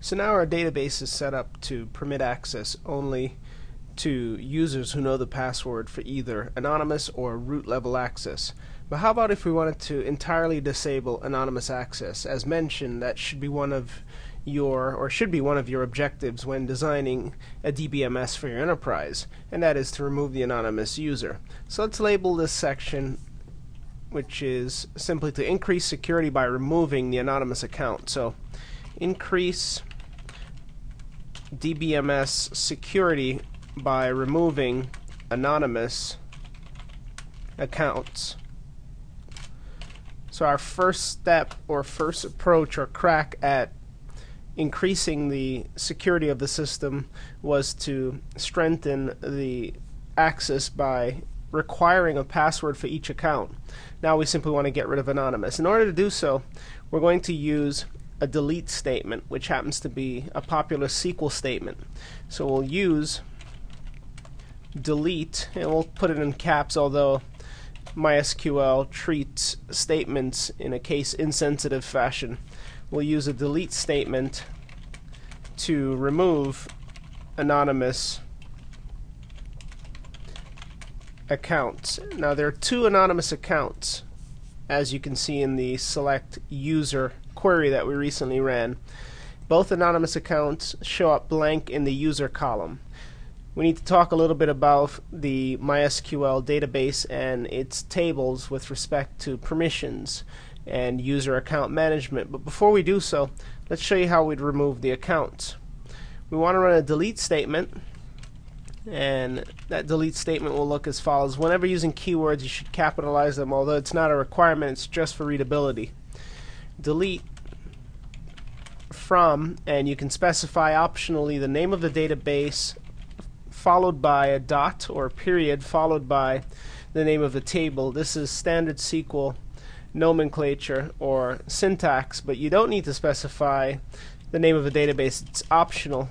So now our database is set up to permit access only to users who know the password for either anonymous or root level access. But how about if we wanted to entirely disable anonymous access? As mentioned, that should be one of your, or should be one of your objectives when designing a DBMS for your enterprise, and that is to remove the anonymous user. So let's label this section which is simply to increase security by removing the anonymous account. So increase DBMS security by removing anonymous accounts. So our first step or first approach or crack at increasing the security of the system was to strengthen the access by requiring a password for each account. Now we simply want to get rid of anonymous. In order to do so, we're going to use a delete statement, which happens to be a popular SQL statement. So we'll use delete, and we'll put it in caps, although MySQL treats statements in a case insensitive fashion. We'll use a delete statement to remove anonymous accounts. Now there are two anonymous accounts as you can see in the select user query that we recently ran. Both anonymous accounts show up blank in the user column. We need to talk a little bit about the MySQL database and its tables with respect to permissions and user account management. But before we do so, let's show you how we'd remove the accounts. We want to run a delete statement and that delete statement will look as follows. Whenever using keywords, you should capitalize them, although it's not a requirement, it's just for readability. Delete from, and you can specify optionally the name of the database followed by a dot or a period followed by the name of the table. This is standard SQL nomenclature or syntax, but you don't need to specify the name of the database. It's optional,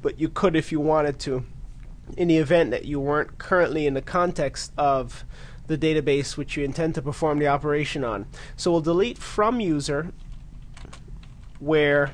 but you could if you wanted to in the event that you weren't currently in the context of the database which you intend to perform the operation on. So we'll delete from user where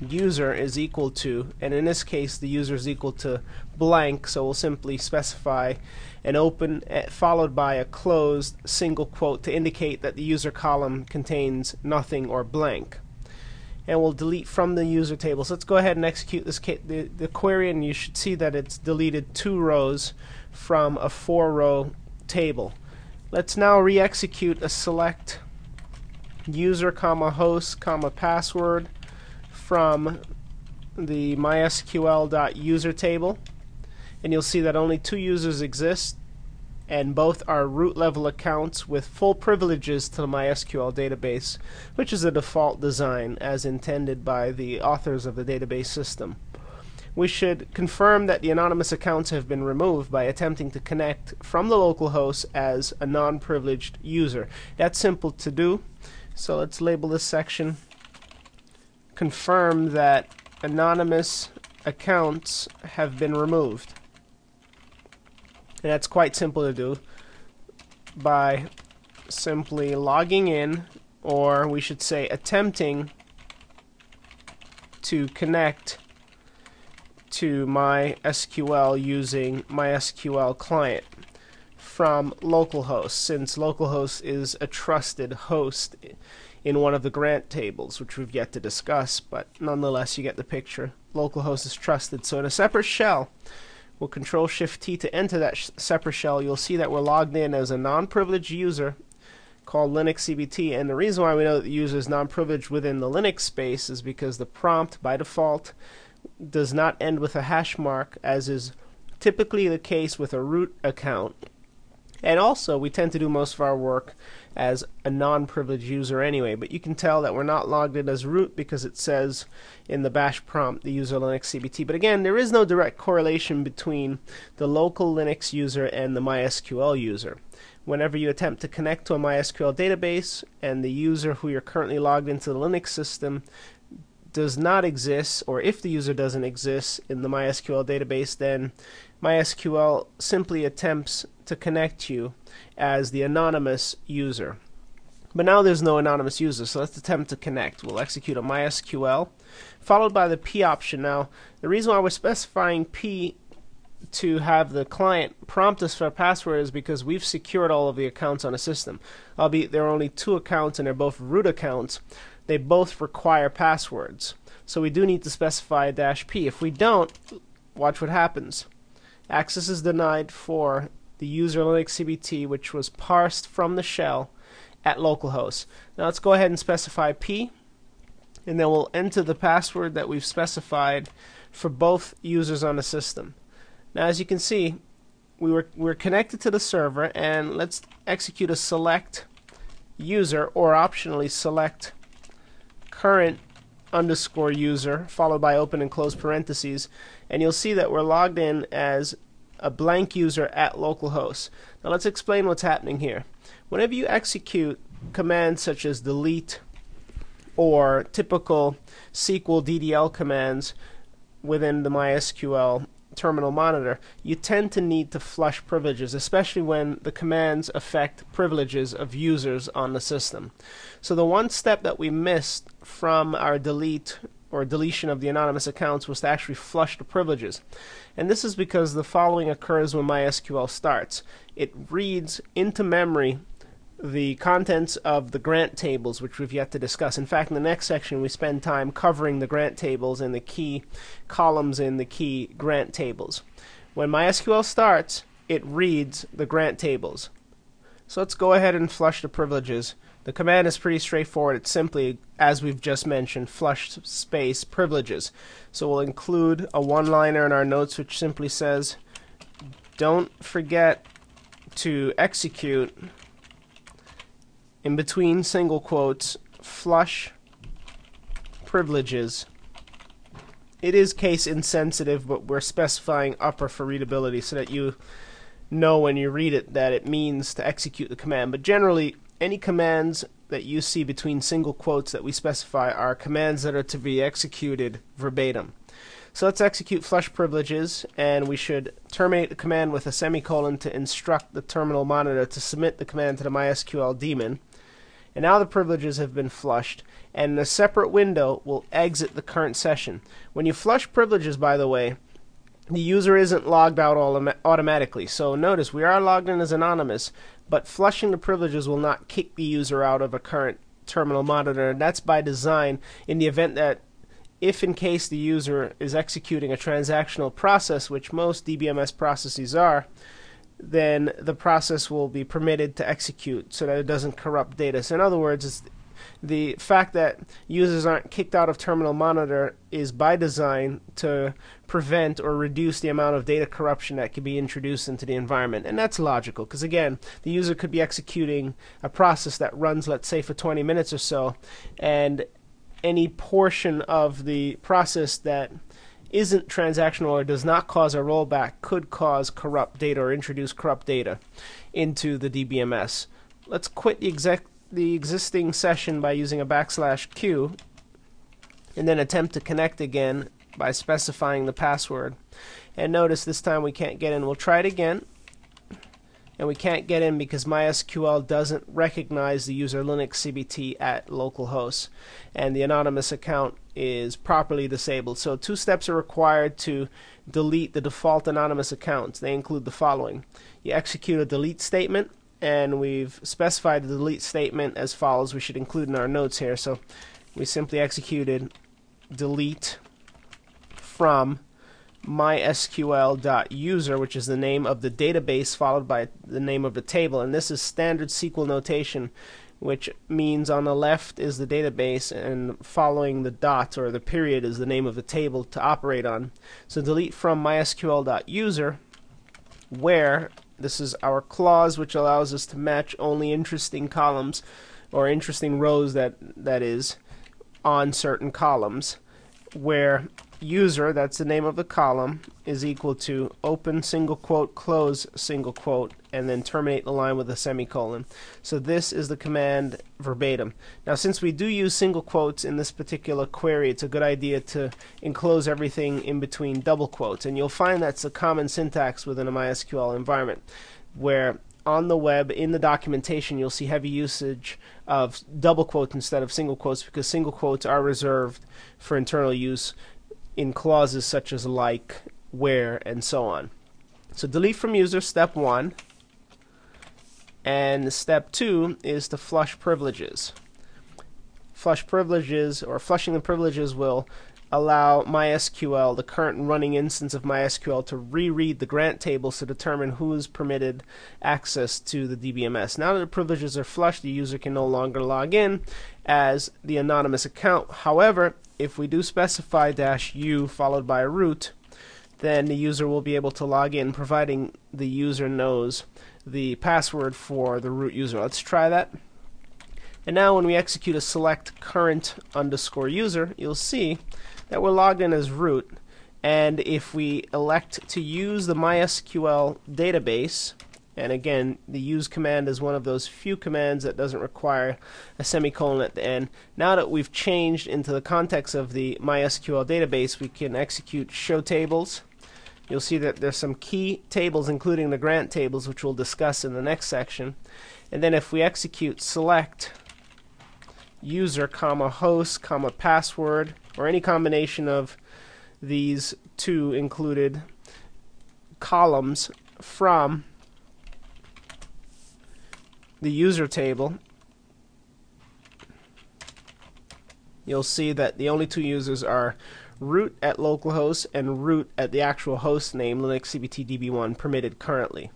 user is equal to, and in this case the user is equal to blank, so we'll simply specify an open eh, followed by a closed single quote to indicate that the user column contains nothing or blank and we'll delete from the user table. So let's go ahead and execute this the, the query and you should see that it's deleted two rows from a four row table. Let's now re-execute a select user comma host comma password from the mysql.user table and you'll see that only two users exist and both are root level accounts with full privileges to the MySQL database, which is a default design as intended by the authors of the database system. We should confirm that the anonymous accounts have been removed by attempting to connect from the local host as a non-privileged user. That's simple to do, so let's label this section confirm that anonymous accounts have been removed. And that's quite simple to do by simply logging in, or we should say attempting to connect to MySQL using MySQL client from localhost, since localhost is a trusted host in one of the grant tables, which we've yet to discuss, but nonetheless you get the picture. Localhost is trusted. So in a separate shell, We'll control shift T to enter that separate shell. You'll see that we're logged in as a non-privileged user called Linux CBT. And the reason why we know that the user is non-privileged within the Linux space is because the prompt by default does not end with a hash mark as is typically the case with a root account. And also, we tend to do most of our work as a non-privileged user anyway, but you can tell that we're not logged in as root because it says in the bash prompt the user Linux CBT. But again, there is no direct correlation between the local Linux user and the MySQL user. Whenever you attempt to connect to a MySQL database and the user who you're currently logged into the Linux system does not exist, or if the user doesn't exist in the MySQL database, then MySQL simply attempts to connect you as the anonymous user. But now there's no anonymous user, so let's attempt to connect. We'll execute a MySQL, followed by the P option. Now, the reason why we're specifying P to have the client prompt us for a password is because we've secured all of the accounts on a system. Albeit there are only two accounts and they're both root accounts, they both require passwords. So we do need to specify dash P. If we don't, watch what happens. Access is denied for the user Linux CBT, which was parsed from the shell at localhost. Now let's go ahead and specify P, and then we'll enter the password that we've specified for both users on the system. Now as you can see, we were we're connected to the server, and let's execute a select user, or optionally select current underscore user, followed by open and close parentheses, and you'll see that we're logged in as a blank user at localhost. Now let's explain what's happening here. Whenever you execute commands such as delete or typical SQL DDL commands within the MySQL terminal monitor, you tend to need to flush privileges, especially when the commands affect privileges of users on the system. So the one step that we missed from our delete or deletion of the anonymous accounts was to actually flush the privileges. And this is because the following occurs when MySQL starts. It reads into memory the contents of the grant tables, which we've yet to discuss. In fact, in the next section, we spend time covering the grant tables and the key columns in the key grant tables. When MySQL starts, it reads the grant tables. So let's go ahead and flush the privileges. The command is pretty straightforward. It's simply, as we've just mentioned, flush space privileges. So we'll include a one-liner in our notes which simply says, don't forget to execute in between single quotes, flush privileges. It is case insensitive, but we're specifying upper for readability so that you know when you read it that it means to execute the command. But generally, any commands that you see between single quotes that we specify are commands that are to be executed verbatim. So let's execute flush privileges, and we should terminate the command with a semicolon to instruct the terminal monitor to submit the command to the MySQL daemon. And now the privileges have been flushed, and a separate window will exit the current session. When you flush privileges, by the way, the user isn't logged out automatically. So notice we are logged in as anonymous, but flushing the privileges will not kick the user out of a current terminal monitor. And that's by design in the event that if in case the user is executing a transactional process, which most DBMS processes are, then the process will be permitted to execute so that it doesn't corrupt data. So in other words, the fact that users aren't kicked out of terminal monitor is by design to prevent or reduce the amount of data corruption that can be introduced into the environment. And that's logical because again, the user could be executing a process that runs let's say for 20 minutes or so and any portion of the process that isn't transactional or does not cause a rollback could cause corrupt data or introduce corrupt data into the DBMS. Let's quit the, exec the existing session by using a backslash q and then attempt to connect again by specifying the password. And notice this time we can't get in. We'll try it again and we can't get in because MySQL doesn't recognize the user Linux CBT at localhost and the anonymous account is properly disabled. So two steps are required to delete the default anonymous accounts. They include the following. You execute a delete statement and we've specified the delete statement as follows. We should include in our notes here. So we simply executed delete from mysql.user, which is the name of the database followed by the name of the table. And this is standard SQL notation, which means on the left is the database and following the dot or the period is the name of the table to operate on. So delete from mysql.user where this is our clause which allows us to match only interesting columns or interesting rows that that is on certain columns where user, that's the name of the column, is equal to open single quote, close single quote, and then terminate the line with a semicolon. So this is the command verbatim. Now since we do use single quotes in this particular query, it's a good idea to enclose everything in between double quotes. And you'll find that's a common syntax within a MySQL environment, where on the web in the documentation you'll see heavy usage of double quotes instead of single quotes because single quotes are reserved for internal use in clauses such as like, where, and so on. So delete from user, step one. And step two is to flush privileges. Flush privileges, or flushing the privileges, will allow MySQL, the current running instance of MySQL, to reread the grant tables to determine who is permitted access to the DBMS. Now that the privileges are flushed, the user can no longer log in as the anonymous account. However, if we do specify dash u followed by a root, then the user will be able to log in providing the user knows the password for the root user. Let's try that. And now when we execute a select current underscore user, you'll see that we're logged in as root. And if we elect to use the MySQL database, and again, the use command is one of those few commands that doesn't require a semicolon at the end. Now that we've changed into the context of the MySQL database, we can execute show tables. You'll see that there's some key tables, including the grant tables, which we'll discuss in the next section. And then if we execute select user, comma host, comma password, or any combination of these two included columns from the user table, you'll see that the only two users are root at localhost and root at the actual host name Linux CBT DB1 permitted currently.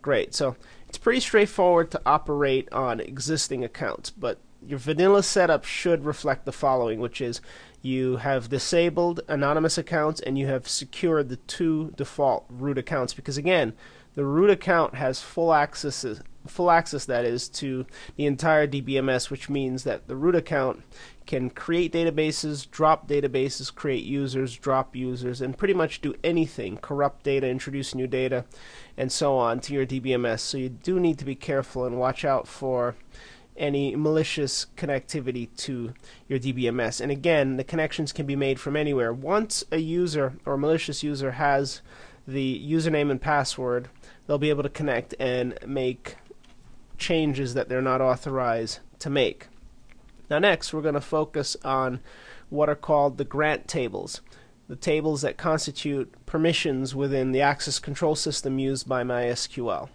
Great, so it's pretty straightforward to operate on existing accounts, but your vanilla setup should reflect the following, which is you have disabled anonymous accounts and you have secured the two default root accounts because again the root account has full access full access that is to the entire DBMS which means that the root account can create databases, drop databases, create users, drop users and pretty much do anything, corrupt data, introduce new data and so on to your DBMS. So you do need to be careful and watch out for any malicious connectivity to your DBMS. And again, the connections can be made from anywhere. Once a user or a malicious user has the username and password, they'll be able to connect and make changes that they're not authorized to make. Now, next, we're going to focus on what are called the grant tables, the tables that constitute permissions within the access control system used by MySQL.